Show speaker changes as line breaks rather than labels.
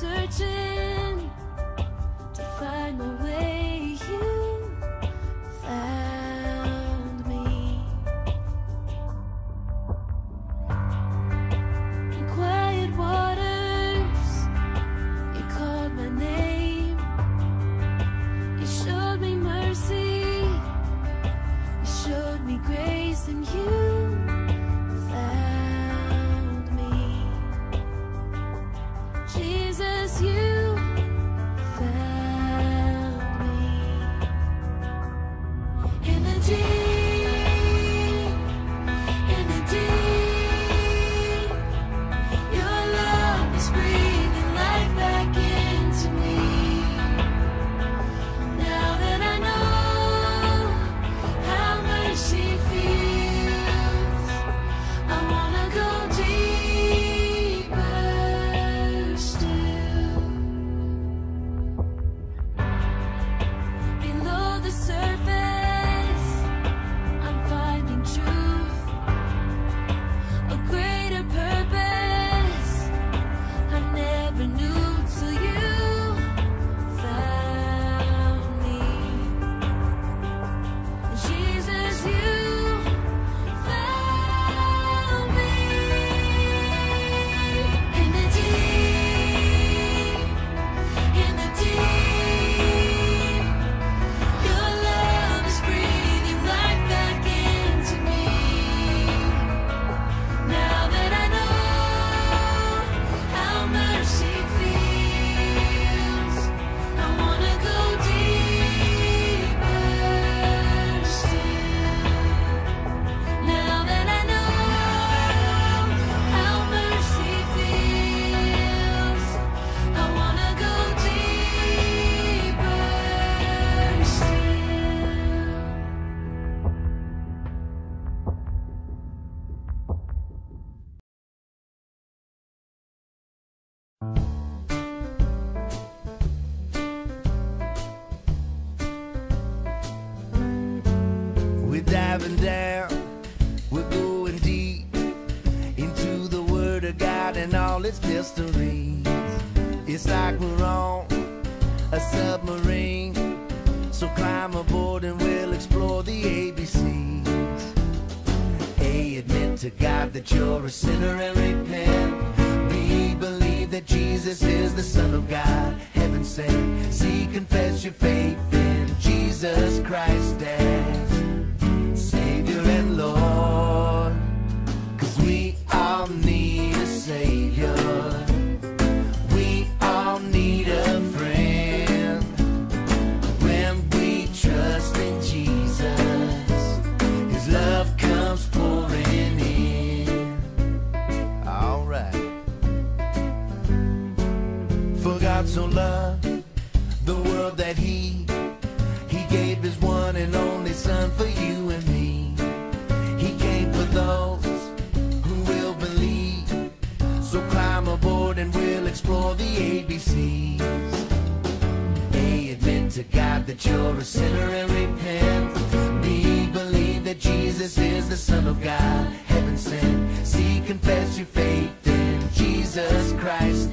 searching
diving down, we're going deep into the Word of God and all its mysteries. It's like we're on a submarine, so climb aboard and we'll explore the ABCs. A, admit to God that you're a sinner and repent. God so loved the world that He He gave His one and only Son for you and me. He came for those who will believe. So climb aboard and we'll explore the ABCs. A, admit to God that you're a sinner and repent. B, believe that Jesus is the Son of God, heaven sent. C, confess your faith in Jesus Christ